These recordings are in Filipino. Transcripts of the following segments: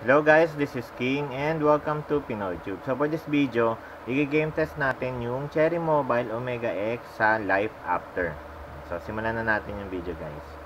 Hello guys, this is King and welcome to Pinoy Tube. So for this video, i-game test natin yung Cherry Mobile Omega X sa Life After. So simulan na natin yung video guys.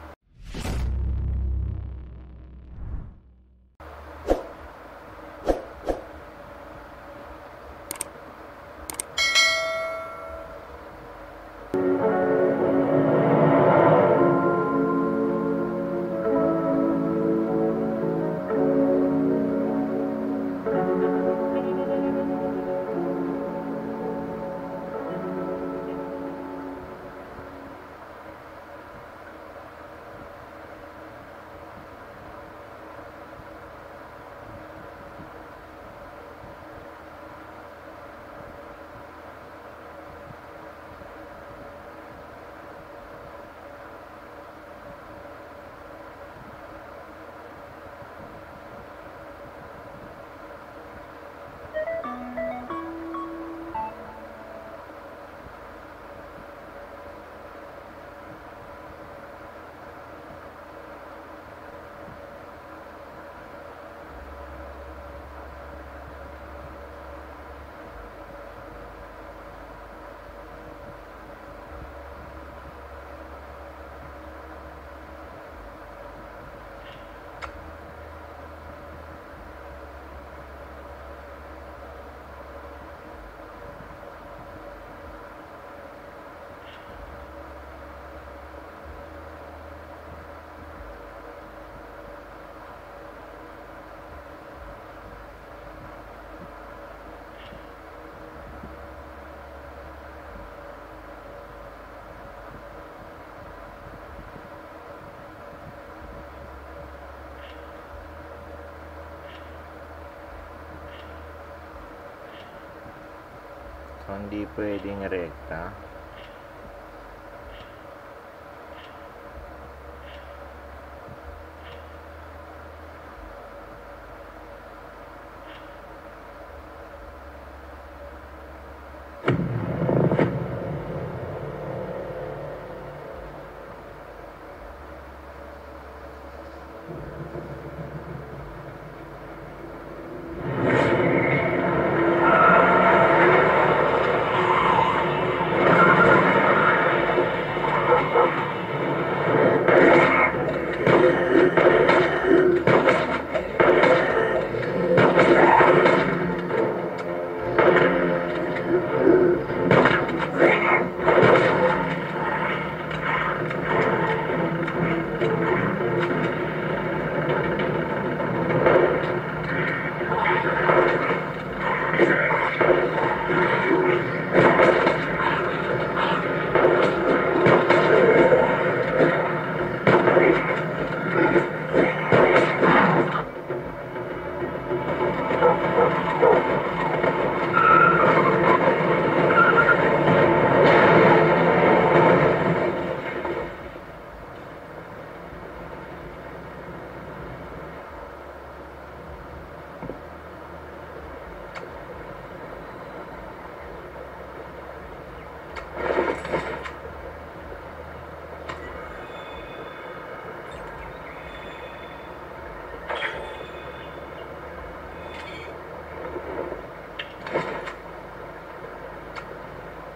Hindi pwedeng rekta.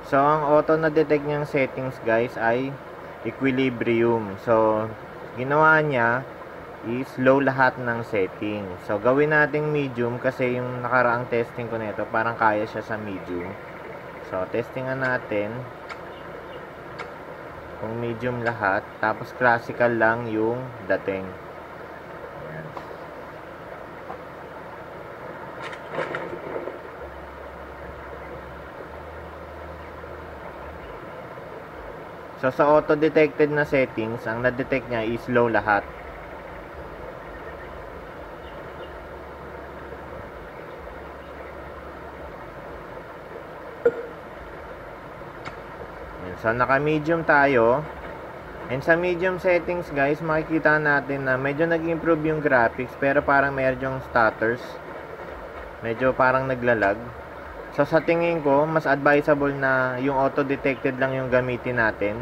So, ang auto na detect niyang settings guys ay equilibrium. So, ginawa niya is low lahat ng setting. So, gawin nating medium kasi yung nakaraang testing ko nito, parang kaya siya sa medium. So, testingan natin kung medium lahat. Tapos, classical lang yung dating. So sa auto-detected na settings, ang na-detect niya is low lahat. So naka-medium tayo. And sa medium settings guys, makikita natin na medyo nag-improve yung graphics pero parang medyo stutters. Medyo parang naglalag. So sa tingin ko, mas advisable na yung auto-detected lang yung gamitin natin.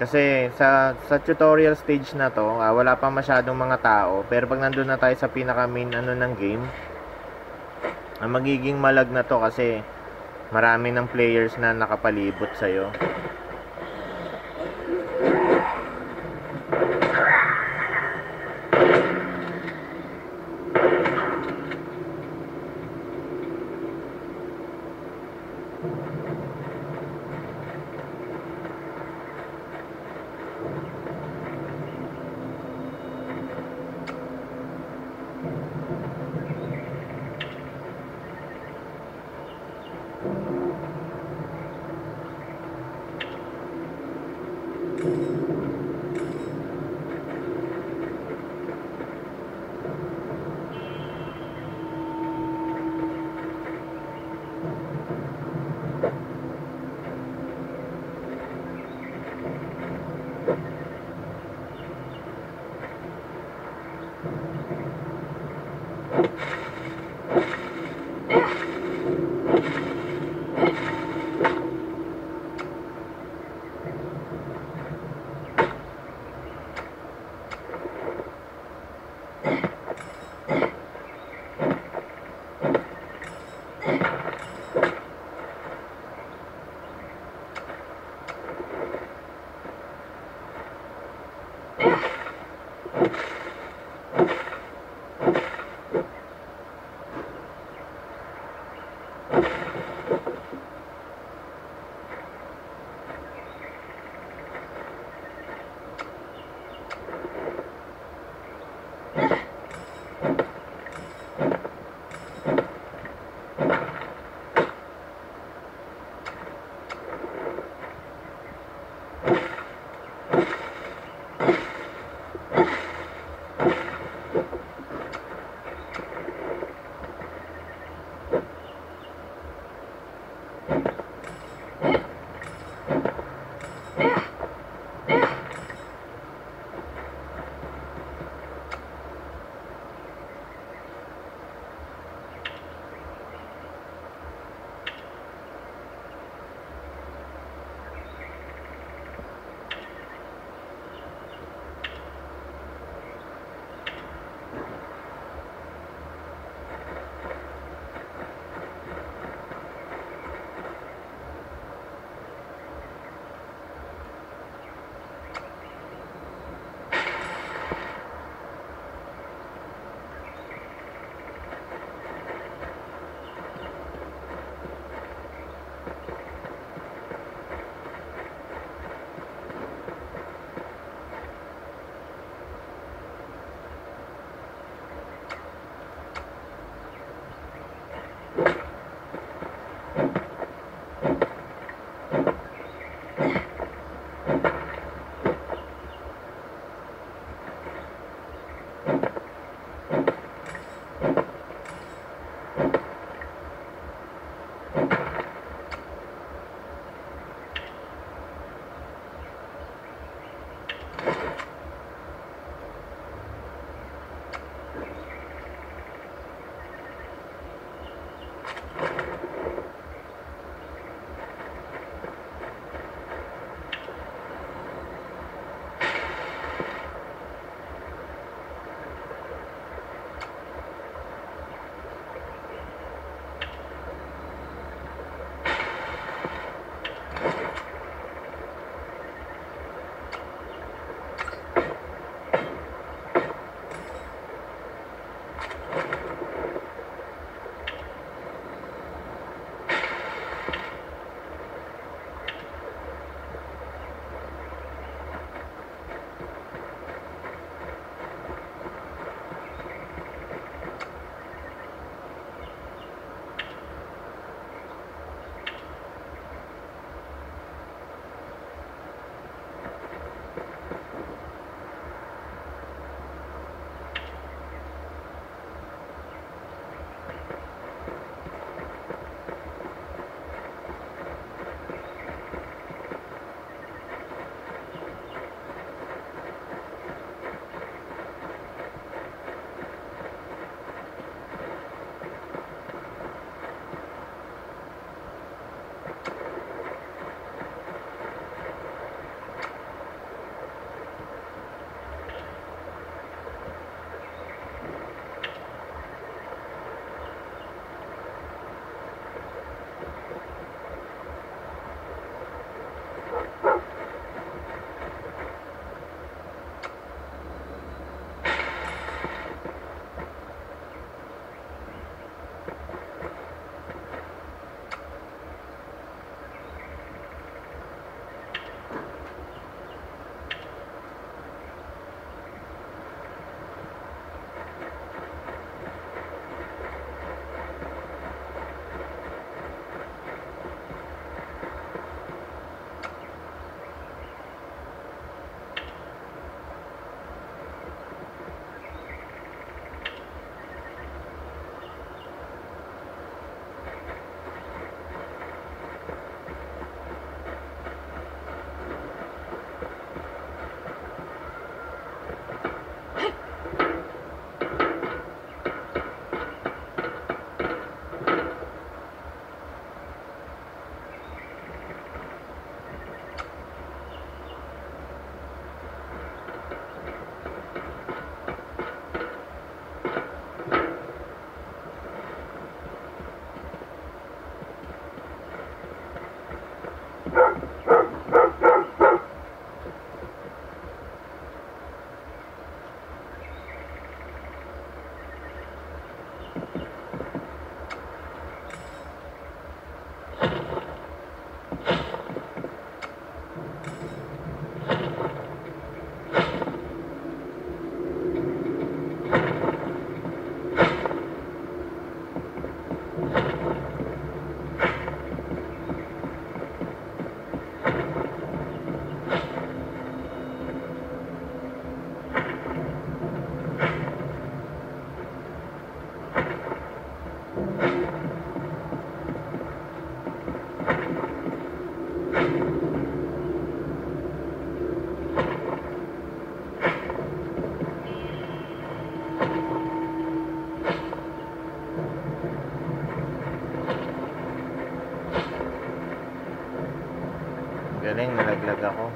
Kasi sa sa tutorial stage na to, ah, wala pa masyadong mga tao, pero pag nandun na tayo sa pinaka main ano ng game, ah, magiging malag na to kasi marami ng players na nakapalibot sa'yo. Galing, nalaglag ako.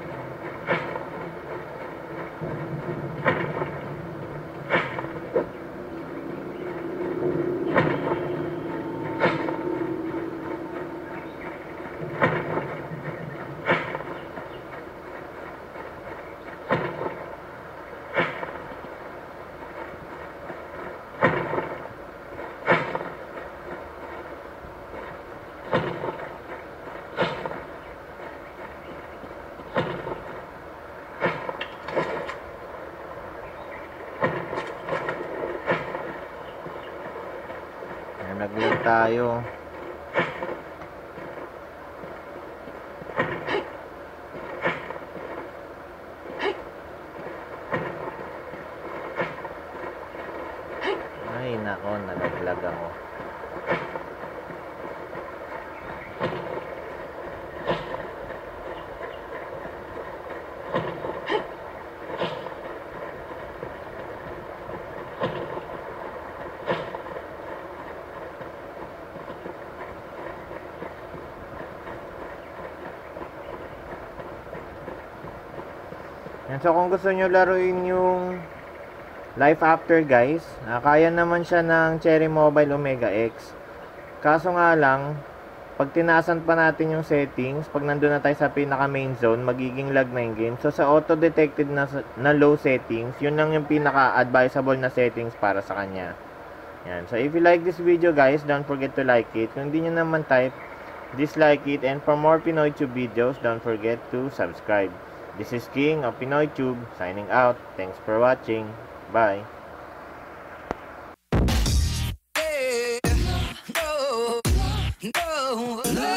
Nalaglag tayo. Ay, nako, nalaglag ako. Yan, so kung gusto nyo laruin yung Life After guys, ah, kaya naman siya ng Cherry Mobile Omega X. Kaso nga lang, pag tinasan pa natin yung settings, pag nandun na tayo sa pinaka main zone, magiging lag na yung game. So sa auto detected na, na low settings, yun lang yung pinaka advisable na settings para sa kanya. Yan. So if you like this video guys, don't forget to like it. Kung hindi nyo naman type, dislike it. And for more Pinoy Tube videos, don't forget to subscribe. This is King of Pinoy Tube, signing out. Thanks for watching. Bye. no, no, no.